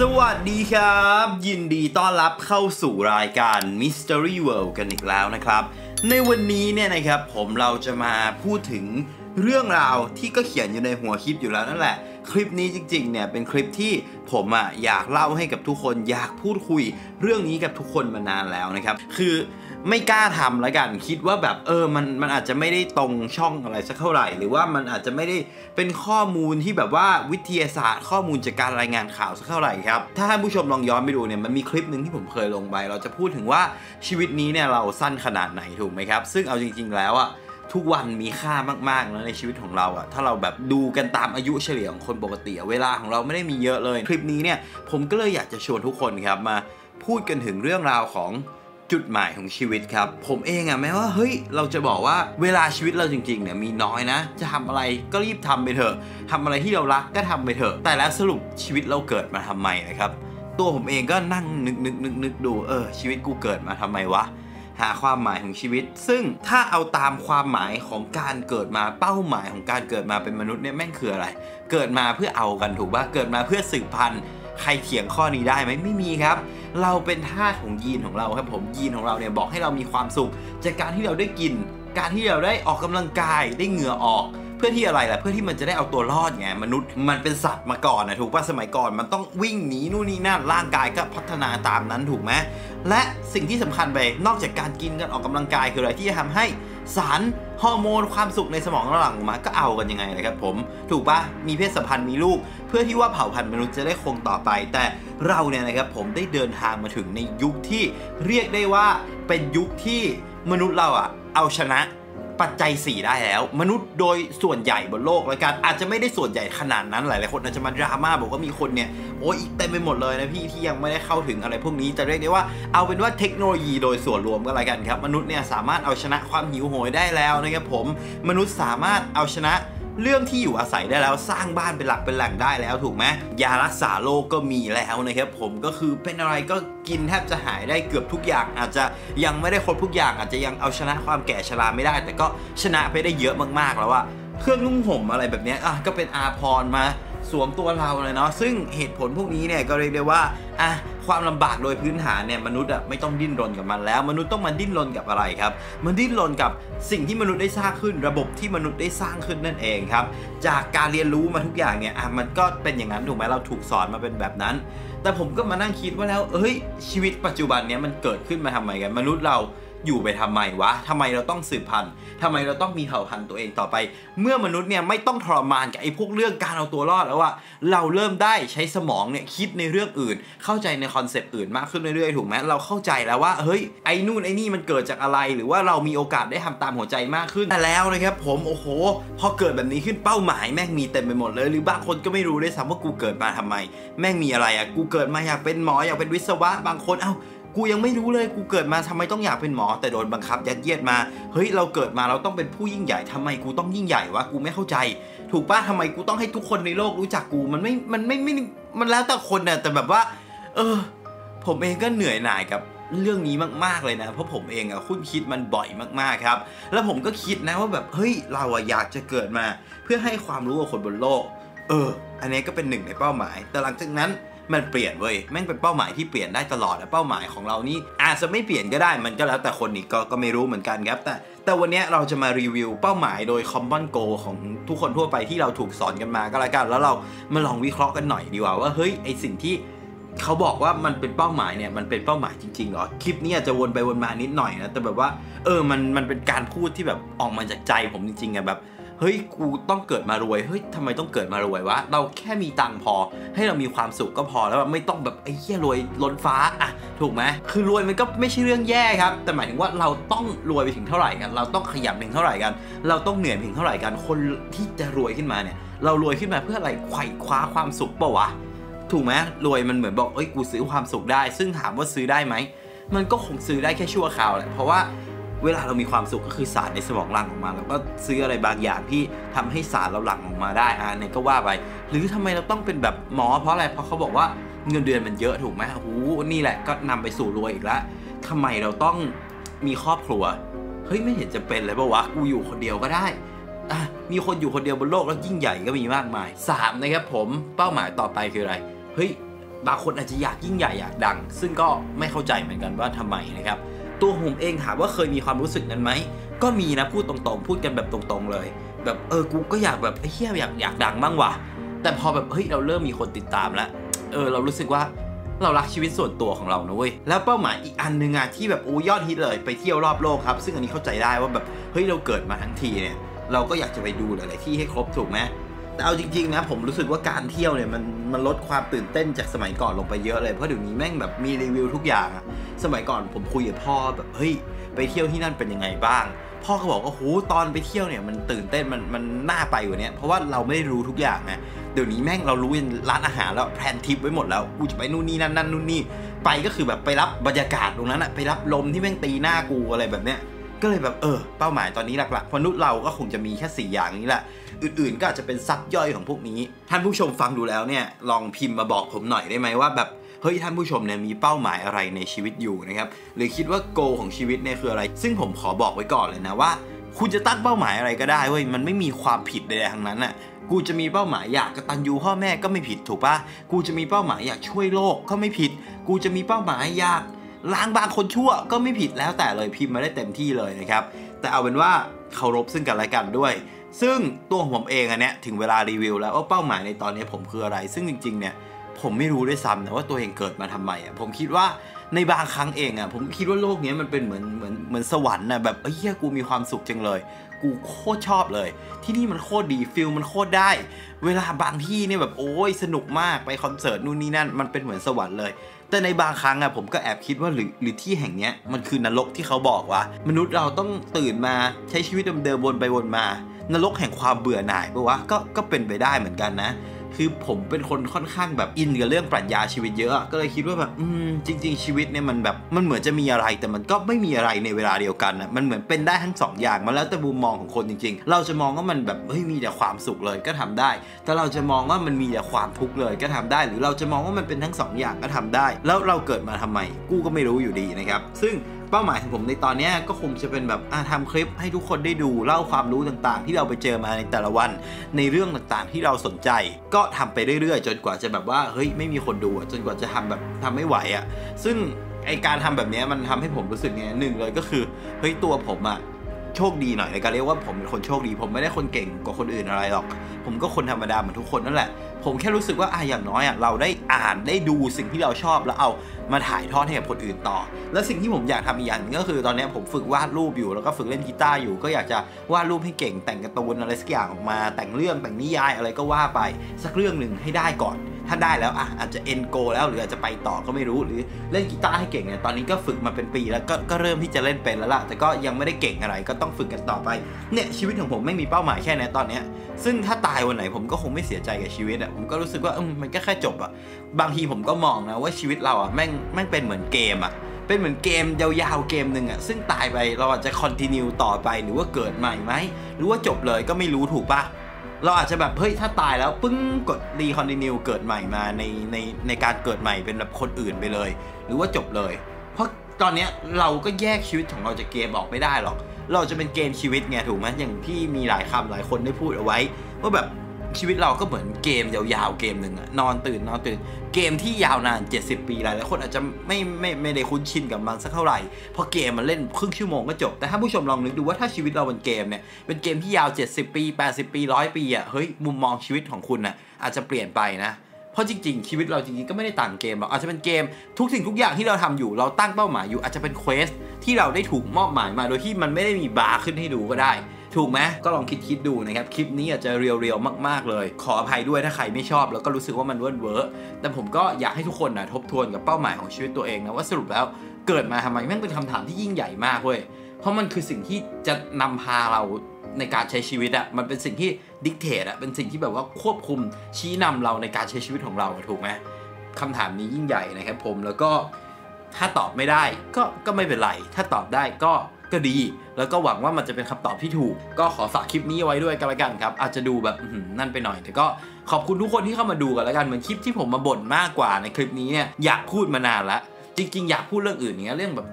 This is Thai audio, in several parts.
สวัสดีครับ ยินดีต้อนรับเข้าสู่รายการ Mystery World กันอีกแล้วนะครับ ในวันนี้เนี่ยนะครับผมเราจะมาพูดถึงเรื่องราวที่ก็เขียนอยู่ในหัวคลิปอยู่แล้วนั่นแหละ คลิปนี้จริงๆเนี่ยเป็นคลิปที่ผมอะอยากเล่าให้กับทุกคนอยากพูดคุยเรื่องนี้กับทุกคนมานานแล้วนะครับ คือไม่กล้าทำแล้วกันคิดว่าแบบเออมันมันอาจจะไม่ได้ตรงช่องอะไรสักเท่าไหร่ หรือว่ามันอาจจะไม่ได้เป็นข้อมูลที่แบบว่าวิทยาศาสตร์ข้อมูลจากการรายงานข่าวสักเท่าไหร่ครับถ้าท่านผู้ชมลองย้อนไปดูเนี่ยมันมีคลิปหนึ่งที่ผมเคยลงไป เราจะพูดถึงว่าชีวิตนี้เนี่ยเราสั้นขนาดไหนถูกไหมครับ ซึ่งเอาจริง ๆ แล้วอะ ทุกวันมีค่ามากๆนะในชีวิตของเราอะถ้าเราแบบดูกันตามอายุเฉลี่ยของคนปกติเวลาของเราไม่ได้มีเยอะเลย คลิปนี้เนี่ยผมก็เลยอยากจะชวนทุกคนครับมาพูดกันถึงเรื่องราวของจุดหมายของชีวิตครับ ผมเองอะแม้ว่าเฮ้ยเราจะบอกว่าเวลาชีวิตเราจริงๆเนี่ยมีน้อยนะ จะทำอะไรก็รีบทำไปเถอะทำอะไรที่เรารักก็ทำไปเถอะ แต่แล้วสรุปชีวิตเราเกิดมาทำไมนะครับ ตัวผมเองก็นั่งนึกนึกนึกนึกดูเออชีวิตกูเกิดมาทำไมวะ หาความหมายของชีวิต ซึ่งถ้าเอาตามความหมายของการเกิดมาเป้าหมายของการเกิดมาเป็นมนุษย์เนี่ยแม่งคืออะไร เกิดมาเพื่อเอากันถูกปะเกิดมาเพื่อสืบพันธุ์ใครเถียงข้อนี้ได้ไหมไม่มีครับ เราเป็นทาสของยีนของเราครับผมยีนของเราเนี่ยบอกให้เรามีความสุข จากการที่เราได้กิน การที่เราได้ออกกำลังกายได้เหงื่อออก พื่อที่อะไรล่ะเพื่อที่มันจะได้เอาตัวรอดไงมนุษย์มันเป็นสัตว์มาก่อนนะถูกป่ะสมัยก่อนมันต้องวิ่งหนีนู่นนี่นั่นร่างกายก็พัฒนาตามนั้นถูกไหมและสิ่งที่สำคัญไปนอกจากการกินการออกกำลังกายคืออะไรที่จะทำให้สารฮอร์โมนความสุขในสมองราหลังออกมาก็เอากันยังไงนะครับผม ถูกป่ะมีเพศสัมพันธ์มีลูก เพื่อที่ว่าเผ่าพันธุ์มนุษย์จะได้คงต่อไป แต่เราเนี่ยนะครับผมได้เดินทางมาถึงในยุคที่เรียกได้ว่าเป็นยุคที่มนุษย์เราอะเอาชนะ ปัจจัย 4 ได้แล้ว มนุษย์โดยส่วนใหญ่บนโลกแล้วกันอาจจะไม่ได้ส่วนใหญ่ขนาดนั้นหลายๆคนอาจจะมาดราม่าบอกว่ามีคนเนี่ยโอ้ยอีกเต็มไปหมดเลยนะพี่ที่ยังไม่ได้เข้าถึงอะไรพวกนี้จะเรียกได้ว่าเอาเป็นว่าเทคโนโลยีโดยส่วนรวมก็แล้วกันครับมนุษย์เนี่ยสามารถเอาชนะความหิวโหยได้แล้วนะครับผมมนุษย์สามารถเอาชนะ เรื่องที่อยู่อาศัยได้แล้วสร้างบ้านเป็นหลักเป็นแหล่งได้แล้วถูกไหมยารักษาโรคก็มีแล้วนะครับผมก็คือเป็นอะไรก็กินแทบจะหายได้เกือบทุกอย่าง อาจจะยังไม่ได้ครบทุกอย่าง อาจจะยังเอาชนะความแก่ชราไม่ได้ แต่ก็ชนะไปได้เยอะมากๆแล้วว่าเครื่องนุ่งห่มอะไรแบบนี้อะก็เป็นอาพรมา สวมตัวเราเลยเนาะซึ่งเหตุผลพวกนี้เนี่ยก็เรียกได้ว่าอะความลำบากโดยพื้นฐานเนี่ยมนุษย์อะไม่ต้องดิ้นรนกับมันแล้ว มนุษย์ต้องมาดิ้นรนกับอะไรครับมันดิ้นรนกับสิ่งที่มนุษย์ได้สร้างขึ้น ระบบที่มนุษย์ได้สร้างขึ้นนั่นเองครับจากการเรียนรู้มาทุกอย่างเนี่ยอะมันก็เป็นอย่างนั้นถูกไหมเราถูกสอนมาเป็นแบบนั้น แต่ผมก็มานั่งคิดว่าแล้วเอ้ยชีวิตปัจจุบันเนี้ยมันเกิดขึ้นมาทำไมกันมนุษย์เรา อยู่ไปทำไมวะทำไมเราต้องสืบพันธุ์ทำไมเราต้องมีเผ่าพันธุ์ตัวเองต่อไป เมื่อมนุษย์เนี่ยไม่ต้องทรมานกับไอ้พวกเรื่องการเอาตัวรอดแล้วว่าเราเริ่มได้ใช้สมองเนี่ยคิดในเรื่องอื่น เข้าใจใน concept อื่นมากขึ้นเรื่อยๆถูกไหมเราเข้าใจแล้วว่าเฮ้ยไอ้นู่นไอ้นี่มันเกิดจากอะไร หรือว่าเรามีโอกาสได้ทำตามหัวใจมากขึ้นแต่แล้วนะครับผมโอ้โห พอเกิดแบบนี้ขึ้นเป้าหมายแม่งมีเต็มไปหมดเลย หรือบางคนก็ไม่รู้ด้วยซ้ำว่ากูเกิดมาทำไม แม่งมีอะไรอะกูเกิดมาอยากเป็นหมออยากเป็นวิศวะบางคนเอ้า กูยังไม่รู้เลยกูเกิดมาทำไมต้องอยากเป็นหมอ แต่โดนบังคับยัดเยียดมา เฮ้ยเราเกิดมาเราต้องเป็นผู้ยิ่งใหญ่ทำไมกูต้องยิ่งใหญ่วะกูไม่เข้าใจ ถูกป้ะทำไมกูต้องให้ทุกคนในโลกรู้จักกูมันไม่มันไม่ไม่มันแล้วแต่คนน่ะแต่แบบว่า เออ ผมเองก็เหนื่อยหน่ายกับเรื่องนี้มากๆเลยนะ เพราะผมเองอะคุ้นคิดมันบ่อยมากๆครับ แล้วผมก็คิดนะว่าแบบเฮ้ยเราอะอยากจะเกิดมา เพื่อให้ความรู้กับคนบนโลก เออ อันนี้ก็เป็นหนึ่งในเป้าหมาย แต่หลังจากนั้น มันเปลี่ยนเว้ยแม่งเป็นเป้าหมายที่เปลี่ยนได้ตลอดและเป้าหมายของเรานี่อาจจะไม่เปลี่ยนก็ได้มันก็แล้วแต่คนอีกก็ก็ไม่รู้เหมือนกันครับแต่แต่วันนี้เราจะมารีวิวเป้าหมายโดย common goal ของทุกคนทั่วไปที่เราถูกสอนกันมาก็แล้วกันแล้วเรามาลองวิเคราะห์กันหน่อยดีกว่าว่าเฮ้ยไอสิ่งที่เขาบอกว่ามันเป็นเป้าหมายเนี่ยมันเป็นเป้าหมายจริงๆเหรอคลิปนี้อาจจะวนไปวนมานิดหน่อยนะแต่แบบว่า เออมันมันเป็นการพูดที่แบบออกมาจากใจผมจริงๆอะแบบ เฮ้ยกูต้องเกิดมารวยเฮ้ยทำไมต้องเกิดมารวยวะเราแค่มีตังค์พอ ให้เรามีความสุขก็พอแล้วแบบไม่ต้องแบบไอ้เหี้ยรวยล้นฟ้าอะถูกไหมคือรวยมันก็ไม่ใช่เรื่องแย่ครับ แต่หมายถึงว่าเราต้องรวยไปถึงเท่าไหร่กัน เราต้องขยันถึงเท่าไหร่กัน เราต้องเหนื่อยถึงเท่าไหร่กันคนที่จะรวยขึ้นมาเนี่ย เรารวยขึ้นมาเพื่ออะไรไขว่คว้าความสุขเปล่าวะถูกไหมรวยมันเหมือนบอกเอ้ยกูซื้อความสุขได้ ซึ่งถามว่าซื้อได้ไหมมันก็คงซื้อได้แค่ชั่วคราวแหละเพราะว่า เวลาเรามีความสุขก็คือสารในสมองหลั่งออกมาแล้วก็ซื้ออะไรบางอย่างที่ทำให้สารเราหลั่งออกมาได้อะเนี่ยก็ว่าไป หรือทำไมเราต้องเป็นแบบหมอเพราะอะไรเพราะเขาบอกว่าเงินเดือนมันเยอะถูกไหมโอ้โหนี่แหละก็นำไปสู่รวยอีกแล้วทำไมเราต้องมีครอบครัว เฮ้ยไม่เห็นจะเป็นเลยปะวะกูอยู่คนเดียวก็ได้มีคนอยู่คนเดียวบนโลกแล้วยิ่งใหญ่ก็มีมากมาย 3 นะครับผมเป้าหมายต่อไปคืออะไร เฮ้ย บางคนอาจจะอยากยิ่งใหญ่อยากดัง ซึ่งก็ไม่เข้าใจเหมือนกันว่าทำไมนะครับ ตัวผมเองถามว่าเคยมีความรู้สึกนั้นไหม ก็มีนะพูดตรงๆ พูดกันแบบตรงๆเลย แบบเออกูก็อยากแบบเฮียอยากอยากดังบ้างว่ะ แต่พอแบบเฮ้ยเราเริ่มมีคนติดตามแล้ว เออเรารู้สึกว่าเรารักชีวิตส่วนตัวของเรานะเว้ย แล้วเป้าหมายอีกอันหนึ่งอะที่แบบโอ้ยอดฮิตเลยไปเที่ยวรอบโลกครับ ซึ่งอันนี้เข้าใจได้ว่าแบบเฮ้ยเราเกิดมาทั้งทีเนี่ยเราก็อยากจะไปดูหลายๆที่ให้ครบถูกไหม แต่เอาจริงๆนะผมรู้สึกว่าการเที่ยวเนี่ยมันมันลดความตื่นเต้นจากสมัยก่อนลงไปเยอะเลยเพราะเดี๋ยวนี้แม่งแบบมีรีวิวทุกอย่างอะสมัยก่อนผมคุยกับพ่อแบบเฮ้ยไปเที่ยวที่นั่นเป็นยังไงบ้าง พ่อก็บอกว่าโหตอนไปเที่ยวเนี่ยมันตื่นเต้นมันมันน่าไปกว่านี้เพราะว่าเราไม่ได้รู้ทุกอย่างไงเดี๋ยวนี้แม่งเรารู้ร้านอาหารแล้วแพลนทริปไว้หมดแล้วกูจะไปนู่นนี่นั่นนั่นนู่นนี่ไปก็คือแบบไปรับบรรยากาศตรงนั้นอะไปรับลมที่แม่งตีหน้ากูอะไรแบบเนี้ย ก็เลยแบบเออเป้าหมายตอนนี้หลักๆมนุษย์เราก็คงจะมีแค่สี่อย่างนี้แหละ อื่นๆก็อาจจะเป็นซับย่อยของพวกนี้ ท่านผู้ชมฟังดูแล้วเนี่ยลองพิมพ์มาบอกผมหน่อยได้ไหมว่าแบบเฮ้ยท่านผู้ชมเนี่ยมีเป้าหมายอะไรในชีวิตอยู่นะครับหรือคิดว่าโกของชีวิตเนี่ยคืออะไร ซึ่งผมขอบอกไว้ก่อนเลยนะว่า คุณจะตั้งเป้าหมายอะไรก็ได้เว้ยมันไม่มีความผิดใดๆทั้งนั้นอะกูจะมีเป้าหมายอยากกตัญญูพ่อแม่ก็ไม่ผิดถูกปะกูจะมีเป้าหมายอยากช่วยโลกก็ไม่ผิด กูจะมีเป้าหมายอยาก ล้างบางคนชั่วก็ไม่ผิดแล้วแต่เลยพิมพ์มาได้เต็มที่เลยนะครับ แต่เอาเป็นว่าเคารพซึ่งกันและกันด้วย ซึ่งตัวของผมเองอันเนี้ยถึงเวลารีวิวแล้วว่าเป้าหมายในตอนนี้ผมคืออะไร ซึ่งจริง ๆ เนี่ยผมไม่รู้ด้วยซ้ำนะว่าตัวเองเกิดมาทำไมอะผมคิดว่าในบางครั้งเองอะผมคิดว่าโลกนี้มันเป็นเหมือนเหมือนเหมือนสวรรค์นะแบบเฮ้ยกูมีความสุขจังเลย กูโคตรชอบเลย ที่นี่มันโคตรดีฟิลมันโคตรได้ เวลาบางที่เนี่ยแบบโอ้ยสนุกมากไปคอนเสิร์ตนู่นนี่นั่นมันเป็นเหมือนสวรรค์เลย แต่ในบางครั้งอะผมก็แอบคิดว่าหรือหรือที่แห่งเนี้ยมันคือนรกที่เขาบอกว่ามนุษย์เราต้องตื่นมาใช้ชีวิตเดิมๆวนไปวนมานรกแห่งความเบื่อหน่ายปะวะก็ก็เป็นไปได้เหมือนกันนะ คือผมเป็นคนค่อนข้างแบบอินกับเรื่องปรัชญาชีวิตเยอะก็เลยคิดว่าแบบอืมจริง ๆ ชีวิตเนี่ยมันแบบมันเหมือนจะมีอะไรแต่มันก็ไม่มีอะไรในเวลาเดียวกันนะมันเหมือนเป็นได้ทั้งสองอย่างมันแล้วแต่มุมมองของคนจริง ๆ เราจะมองว่ามันแบบเฮ้ยมีแต่ความสุขเลยก็ทำได้ แต่เราจะมองว่ามันมีแต่ความทุกข์เลยก็ทำได้ หรือเราจะมองว่ามันเป็นทั้งสองอย่างก็ทำได้ แล้วเราเกิดมาทำไม กูก็ไม่รู้อยู่ดีนะครับ ซึ่ง เป้าหมายของผมในตอนนี้ก็คงจะเป็นแบบทำคลิปให้ทุกคนได้ดูเล่าความรู้ต่างๆ ที่เราไปเจอมาในแต่ละวัน ในเรื่องต่างๆ ที่เราสนใจ ก็ทำไปเรื่อยๆ จนกว่าจะแบบว่าเฮ้ยไม่มีคนดูจนกว่าจะทำแบบทำไม่ไหวอะ่ะซึ่งไอการทำแบบนี้มันทำให้ผมรู้สึกไงหนึ่งเลยก็คือเฮ้ยตัวผมอะ่ะโชคดีหน่อยในการเรียกว่าผมเป็นคนโชคดี ผมไม่ได้คนเก่งกว่าคนอื่นอะไรหรอก ผมก็คนธรรมดาเหมือนทุกคนนั่นแหละ ผมแค่รู้สึกว่าอะอย่างน้อยอะเราได้อ่านได้ดูสิ่งที่เราชอบแล้วเอามาถ่ายทอดให้กับคนอื่นต่อ และสิ่งที่ผมอยากทำอีกอย่างนึงก็คือตอนนี้ผมฝึกวาดรูปอยู่แล้วก็ฝึกเล่นกีตาร์อยู่ ก็อยากจะวาดรูปให้เก่งแต่งการ์ตูนอะไรสักอย่างออกมา แต่งเรื่องแต่งนิยายอะไรก็ว่าไปสักเรื่องหนึ่งให้ได้ก่อน ถ้าได้แล้วอะอาจจะเอ็นโกแล้วหรืออาจจะไปต่อก็ไม่รู้หรือเล่นกีตาร์ให้เก่งเนี่ยตอนนี้ก็ฝึกมาเป็นปีแล้วก็ก็เริ่มที่จะเล่นเป็นแล้วล่ะแต่ก็ยังไม่ได้เก่งอะไรก็ต้องฝึกกันต่อไปเนี่ยชีวิตของผมไม่มีเป้าหมายแค่นี้ตอนนี้ซึ่งถ้าตายวันไหนผมก็คงไม่เสียใจกับชีวิตอะผมก็รู้สึกว่ามันก็แค่จบอะบางทีผมก็มองนะว่าชีวิตเราอะแม่งแม่งเป็นเหมือนเกมอะเป็นเหมือนเกมยาวๆเกมหนึ่งอะซึ่งตายไปเราอาจจะคอนติเนียต่อไปหรือว่าเกิดใหม่ไหมหรือว่าจบเลยก็ไม่รู้ถูกปะเราอาจจะแบบเฮ้ยถ้าตายแล้วปึ้งกดรีคอนติเนียเกิดใหม่มาในในในการเกิดใหม่เป็นแบบคนอื่นไปเลย หรือว่าจบเลย เพราะตอนเนี้ยเราก็แยกชีวิตของเราจากเกมออกไม่ได้หรอก เราจะเป็นเกมชีวิตไงถูกไหมอย่างที่มีหลายคำหลายคนได้พูดเอาไว้ว่าแบบ ชีวิตเราก็เหมือนเกมยาวๆเกมหนึ่งอะนอนตื่นนอนตื่น เกมที่ยาวนาน 70 ปีหลายหลายคนอาจจะไม่ไม่ไม่ได้คุ้นชินกับมันสักเท่าไหร่เพราะเกมมันเล่นครึ่งชั่วโมงก็จบ แต่ถ้าผู้ชมลองนึกดูว่าถ้าชีวิตเราเป็นเกมเนี่ยเป็นเกมที่ยาว 70 ปี 80 ปีร้อยปีอะเฮ้ยมุมมองชีวิตของคุณอะอาจจะเปลี่ยนไปนะเพราะจริงๆ ชีวิตเราจริงๆ ก็ไม่ได้ต่างเกมหรอกอาจจะเป็นเกม ทุกสิ่งทุกอย่างที่เราทำอยู่เราตั้งเป้าหมายอยู่อาจจะเป็น quest ที่เราได้ถูกมอบหมายมาโดยที่มันไม่ได้มีบาร์ขึ้นให้ดูก็ได้ ถูกไหมก็ลองคิดคิดดูนะครับ คลิปนี้อาจจะเบียวๆมาก ๆ เลย ขออภัยด้วยถ้าใครไม่ชอบ แล้วก็รู้สึกว่ามันเวิร์ดเวอร์แต่ผมก็อยากให้ทุกคนนะทบทวนกับเป้าหมายของชีวิตตัวเองนะว่าสรุปแล้วเกิดมาทำไมแม่งเป็นคำถามที่ยิ่งใหญ่มากเว้ยเพราะมันคือสิ่งที่จะนำพาเราในการใช้ชีวิตอะมันเป็นสิ่งที่ดิกเทตอะเป็นสิ่งที่แบบว่าควบคุมชี้นำเราในการใช้ชีวิตของเราถูกไหมคำถามนี้ยิ่งใหญ่นะครับผมแล้วก็ถ้าตอบไม่ได้ก็ก็ไม่เป็นไร ถ้าตอบได้ก็ ก็ดี แล้วก็หวังว่ามันจะเป็นคำตอบที่ถูก ก็ขอฝากคลิปนี้ไว้ด้วยกันละกันครับ อาจจะดูแบบนั่นไปหน่อย แต่ก็ขอบคุณทุกคนที่เข้ามาดูกันแล้วกันเหมือนคลิปที่ผมมาบ่นมากกว่าในคลิปนี้เนี่ยอยากพูดมานานละจริงๆ อยากพูดเรื่องอื่นอย่างเนี้ยเรื่องแบบ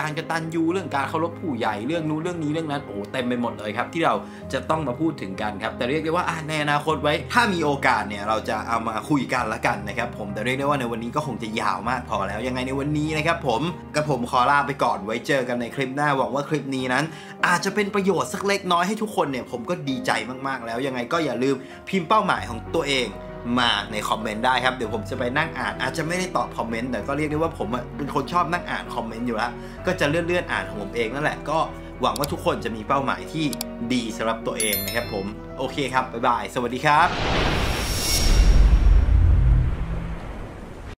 การกระตันยูเรื่องการเคารพผู้ใหญ่เรื่องนู้นเรื่องนี้เรื่องนั้นโอ้เต็มไปหมดเลยครับ ที่เราจะต้องมาพูดถึงกันครับแต่เรียกได้ว่าในอนาคตไว้ ถ้ามีโอกาสเนี่ยเราจะเอามาคุยกันละกันนะครับผมแต่เรียกได้ว่าในวันนี้ก็คงจะยาวมากพอแล้วยังไงในวันนี้นะครับผมกับผมขอลาไปก่อนไว้เจอกันในคลิปหน้าหวังว่าคลิปนี้นั้น อาจจะเป็นประโยชน์สักเล็กน้อยให้ทุกคนเนี่ยผมก็ดีใจมากๆแล้วยังไงก็อย่าลืมพิมพ์เป้าหมายของตัวเอง มาในคอมเมนต์ได้ครับ เดี๋ยวผมจะไปนั่งอ่าน อาจจะไม่ได้ตอบคอมเมนต์แต่ก็เรียกได้ว่าผมเป็นคนชอบนั่งอ่านคอมเมนต์อยู่แล้ว ก็จะเลื่อนเลื่อนอ่านของผมเองนั่นแหละก็หวังว่าทุกคนจะมีเป้าหมายที่ดีสำหรับตัวเองนะครับผม โอเคครับ บ๊ายบาย สวัสดีครับ